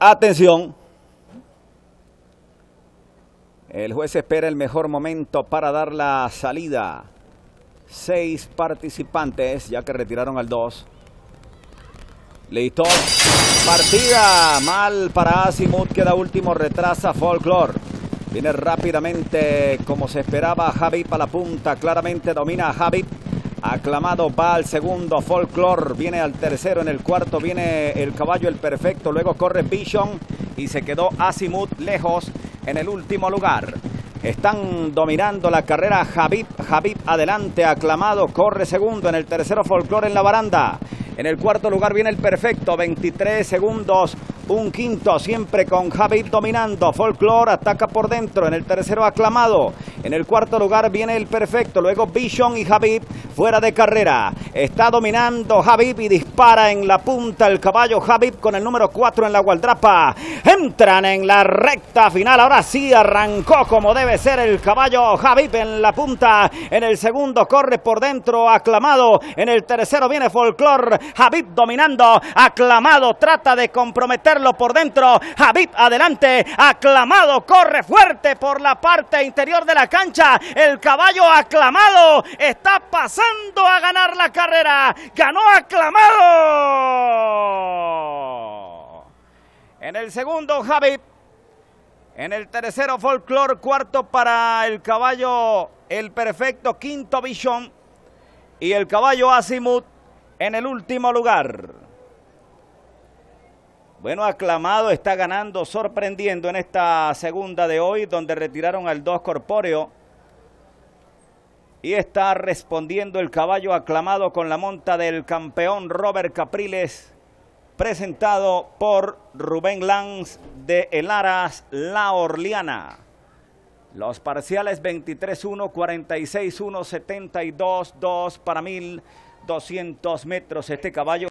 Atención. El juez espera el mejor momento para dar la salida. Seis participantes, ya que retiraron al dos. Listo. Partida. Mal para Asimut. Queda último. Retrasa Folklore. Viene rápidamente como se esperaba. Javip a la punta. Claramente domina Javip. Aclamado va al segundo. Folklore viene al tercero. En el cuarto viene el caballo el perfecto. Luego corre Vision. Y se quedó Asimut lejos en el último lugar. Están dominando la carrera Javip. Javip adelante. Aclamado. Corre segundo. En el tercero Folklore en la baranda. En el cuarto lugar viene el perfecto, 23 segundos, un quinto, siempre con Javid dominando. Folklore ataca por dentro, en el tercero aclamado. En el cuarto lugar viene el perfecto, luego Vision y Javid fuera de carrera. Está dominando Javib y dispara en la punta el caballo Javib con el número 4 en la gualdrapa. Entran en la recta final. Ahora sí arrancó como debe ser el caballo Javib en la punta. En el segundo corre por dentro aclamado. En el tercero viene Folklore. Javib dominando. Aclamado trata de comprometerlo por dentro. Javib adelante. Aclamado corre fuerte por la parte interior de la cancha. El caballo aclamado está pasando a ganar la carrera. Ganó aclamado. En el segundo, Javib. En el tercero, Folklore. Cuarto para el caballo, el perfecto. Quinto, Vision. Y el caballo Asimut en el último lugar. Bueno, aclamado, está ganando, sorprendiendo en esta segunda de hoy, donde retiraron al 2 corpóreo. Y está respondiendo el caballo aclamado con la monta del campeón Robert Capriles, presentado por Rubén Lanz de El Aras, La Orliana. Los parciales 23-1, 46-1, 72-2 para 1200 metros. Este caballo